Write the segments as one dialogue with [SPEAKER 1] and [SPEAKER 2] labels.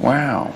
[SPEAKER 1] Wow.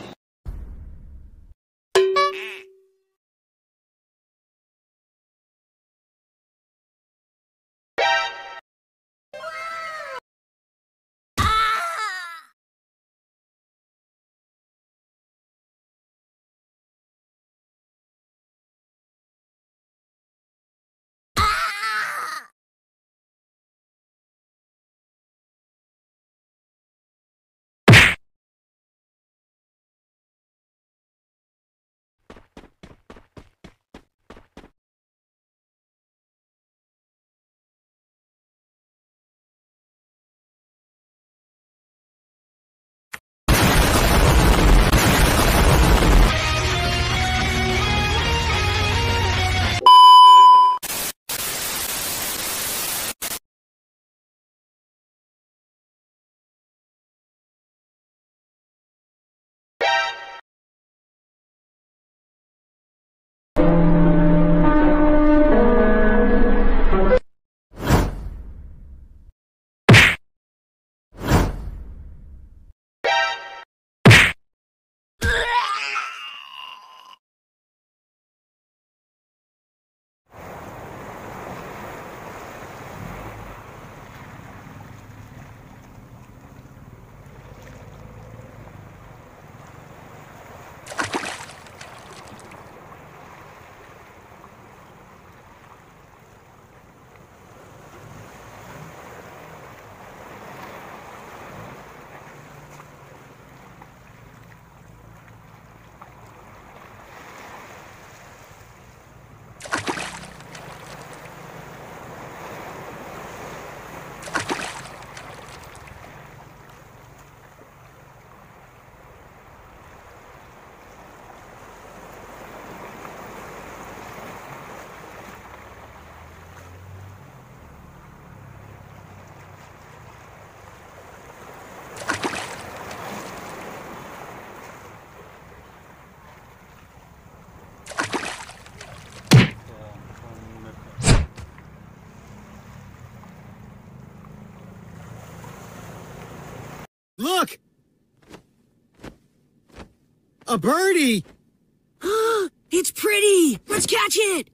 [SPEAKER 2] Look! A birdie!
[SPEAKER 3] it's pretty! Let's catch it!